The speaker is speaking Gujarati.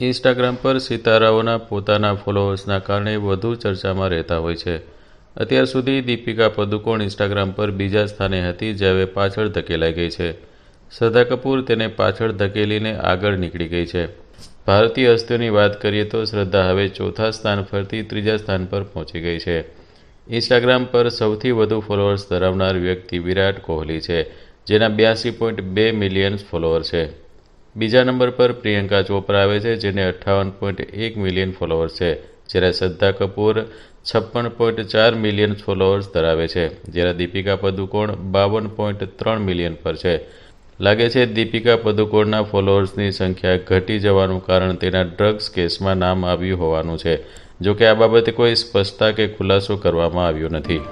ઇન્સ્ટાગ્રામ પર સિતારાઓના પોતાના ફોલોઅર્સના કારણે વધુ ચર્ચામાં રહેતા હોય છે. અત્યાર સુધી દીપિકા પદુકોણ ઇન્સ્ટાગ્રામ પર બીજા સ્થાને હતી જે હવે પાછળ ધકેલાઈ ગઈ છે. શ્રદ્ધા કપૂર તેને પાછળ ધકેલીને આગળ નીકળી ગઈ છે. ભારતીય હસ્તીઓની વાત કરીએ તો શ્રદ્ધા હવે ચોથા સ્થાન પરથી ત્રીજા સ્થાન પર પહોંચી ગઈ છે. ઇન્સ્ટાગ્રામ પર સૌથી વધુ ફોલોઅર્સ ધરાવનાર વ્યક્તિ વિરાટ કોહલી છે, જેના બ્યાસી પોઈન્ટ બે મિલિયન ફોલોઅર છે. બીજા નંબર પર પ્રિયંકા ચોપરા આવે છે, જેને અઠ્ઠાવન પોઈન્ટ એક મિલિયન ફોલોઅર્સ છે, જ્યારે શ્રદ્ધા કપૂર છપ્પન પોઈન્ટ ચાર મિલિયન ફોલોઅર્સ ધરાવે છે, જ્યારે દીપિકા પદુકોણ બાવન પોઈન્ટ ત્રણ મિલિયન પર છે. લાગે છે દીપિકા પદુકોણના ફોલોઅર્સની સંખ્યા ઘટી જવાનું કારણ તેના ડ્રગ્સ કેસમાં નામ આવ્યું હોવાનું છે, જોકે આ બાબતે કોઈ સ્પષ્ટતા કે ખુલાસો કરવામાં આવ્યો નથી.